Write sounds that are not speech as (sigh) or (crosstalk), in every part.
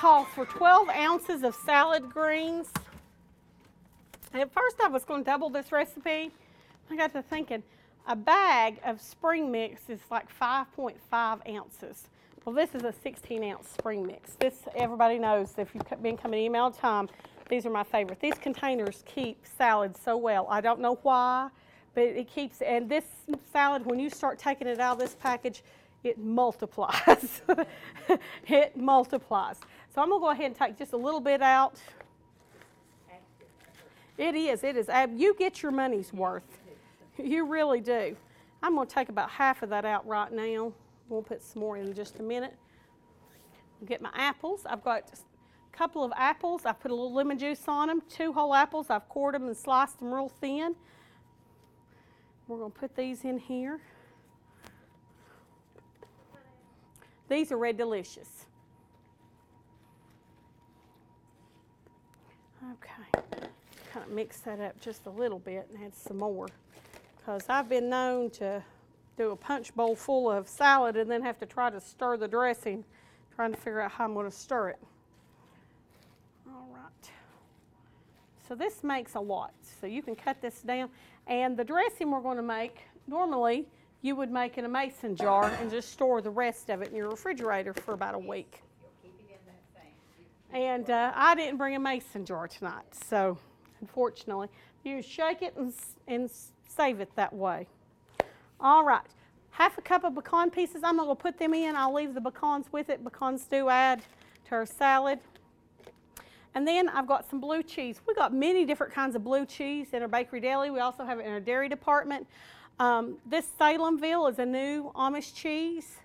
for 12 ounces of salad greens. At first I was going to double this recipe. I got to thinking, a bag of spring mix is like 5.5 ounces. Well, this is a 16 ounce spring mix. This, everybody knows, if you've been coming email all the time, these are my favorite. These containers keep salad so well. I don't know why, but it keeps, and this salad, when you start taking it out of this package, it multiplies. (laughs) it multiplies. So I'm gonna go ahead and take just a little bit out. It is, it is. You get your money's worth. You really do. I'm gonna take about half of that out right now. We'll put some more in just a minute. Get my apples. I've got a couple of apples. I put a little lemon juice on them. Two whole apples. I've cored them and sliced them real thin. We're gonna put these in here. These are Red Delicious. Okay, kind of mix that up just a little bit and add some more. Because I've been known to do a punch bowl full of salad and then have to try to stir the dressing, trying to figure out how I'm going to stir it. All right. So this makes a lot. So you can cut this down. And the dressing we're going to make, normally you would make in a mason jar and just store the rest of it in your refrigerator for about a week. And uh, I didn't bring a mason jar tonight, so unfortunately, you shake it and, and save it that way. All right, half a cup of pecan pieces. I'm gonna put them in. I'll leave the pecans with it. Pecans do add to our salad. And then I've got some blue cheese. We've got many different kinds of blue cheese in our bakery deli. We also have it in our dairy department. Um, this Salemville is a new Amish cheese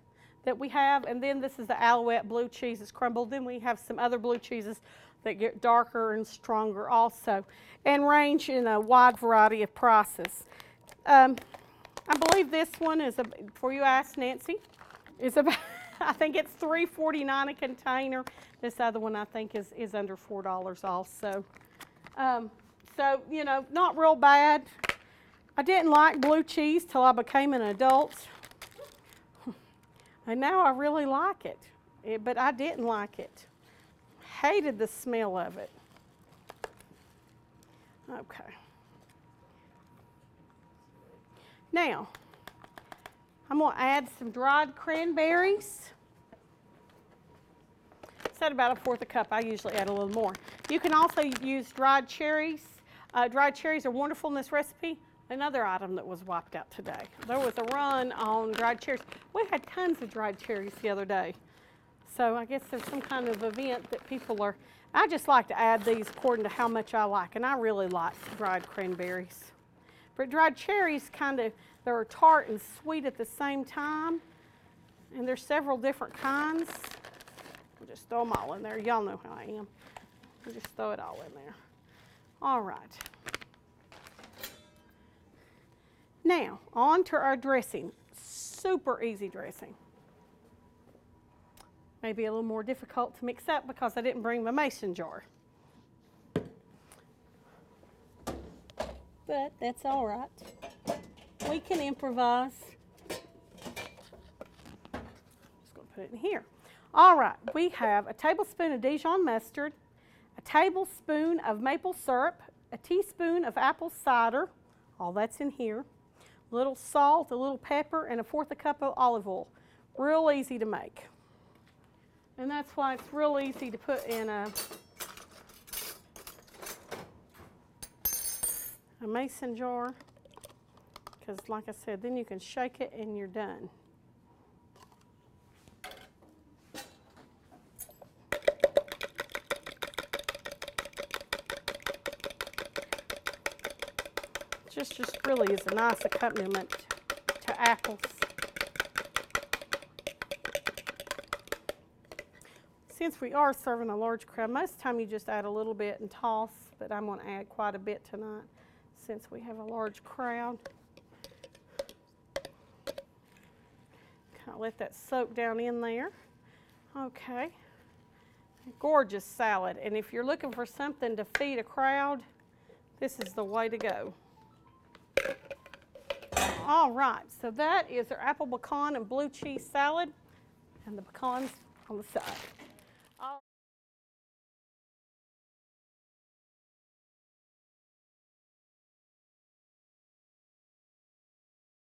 that we have, and then this is the Alouette blue cheese. It's crumbled. Then we have some other blue cheeses that get darker and stronger also, and range in a wide variety of prices. Um, I believe this one is a, before you ask Nancy, is about (laughs) I think it's three forty nine a container. This other one I think is is under four dollars also. Um, so you know, not real bad. I didn't like blue cheese till I became an adult, and now I really like it. It- but I didn't like it. Hated the smell of it. Okay. Now, I'm going to add some dried cranberries. Said about a fourth a cup. I usually add a little more. You can also use dried cherries. Uh, dried cherries are wonderful in this recipe. Another item that was wiped out today. There was a run on dried cherries. We had tons of dried cherries the other day. So I guess there's some kind of event that people are. I just like to add these according to how much I like, and I really like dried cranberries. But dried cherries kind of they're tart and sweet at the same time, and there's several different kinds. I'll just throw them all in there. Y'all know how I am. I'll just throw it all in there. All right. Now on to our dressing. Super easy dressing. Maybe a little more difficult to mix up because I didn't bring my mason jar. But that's all right. We can improvise. Just going to put it in here. All right, we have a tablespoon of Dijon mustard, a tablespoon of maple syrup, a teaspoon of apple cider, all that's in here, a little salt, a little pepper, and a fourth a cup of olive oil. Real easy to make. And that's why it's real easy to put in a, a mason jar. Because, like I said, then you can shake it and you're done. Just, just really is a nice accompaniment to apples. Since we are serving a large crowd, most time you just add a little bit and toss, but I'm going to add quite a bit tonight since we have a large crowd. Kind of let that soak down in there. Okay. Gorgeous salad. And if you're looking for something to feed a crowd, this is the way to go. All right, so that is our apple pecan and blue cheese salad and the pecans on the side.